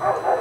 Oh,